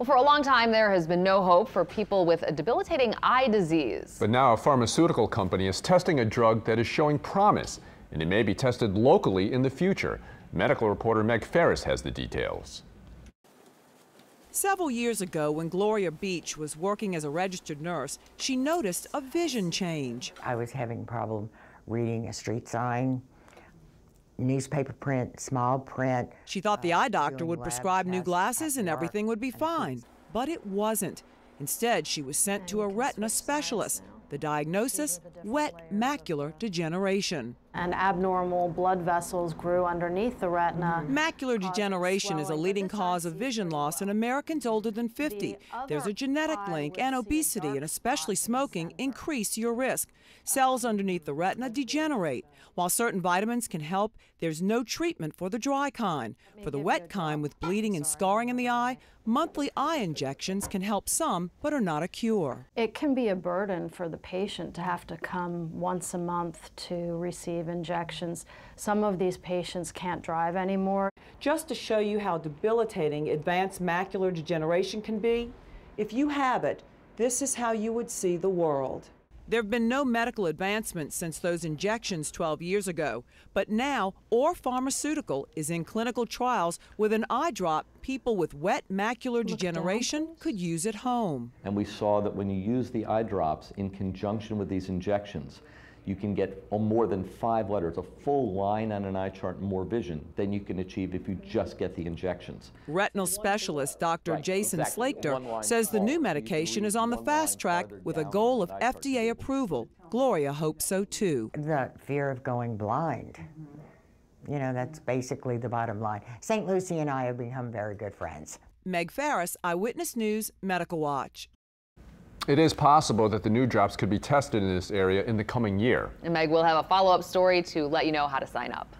Well, for a long time, there has been no hope for people with a debilitating eye disease. But now a pharmaceutical company is testing a drug that is showing promise, and it may be tested locally in the future. Medical reporter Meg Farris has the details. Several years ago, when Gloria Beach was working as a registered nurse, she noticed a vision change. I was having a problem reading a street sign, newspaper print, small print. She thought the eye doctor would prescribe new glasses and everything would be fine, but it wasn't. Instead, she was sent to a retina specialist. The diagnosis wet macular degeneration. And abnormal blood vessels grew underneath the retina. Mm-hmm. Macular degeneration is a leading cause of vision loss in Americans older than 50. There's a genetic link, and obesity, and especially smoking, increase your risk. Cells underneath the retina degenerate. While certain vitamins can help, there's no treatment for the dry kind. For the wet kind with bleeding and scarring in the eye, monthly eye injections can help some, but are not a cure. It can be a burden for the patient to have to come once a month to receive injections. Some of these patients can't drive anymore. Just to show you how debilitating advanced macular degeneration can be, if you have it, this is how you would see the world. There have been no medical advancements since those injections 12 years ago, but now Ohr Pharmaceutical is in clinical trials with an eye drop people with wet macular degeneration could use at home. And we saw that when you use the eye drops in conjunction with these injections, you can get more than five letters, a full line on an eye chart, more vision than you can achieve if you just get the injections. Retinal specialist Dr. Right, Jason exactly. Slakter says the new medication is on the fast track with a goal of FDA approval. Gloria hopes so too. The fear of going blind. You know, that's basically the bottom line. St. Lucie and I have become very good friends. Meg Farris, Eyewitness News, Medical Watch. It is possible that the new drops could be tested in this area in the coming year. And Meg will have a follow up story to let you know how to sign up.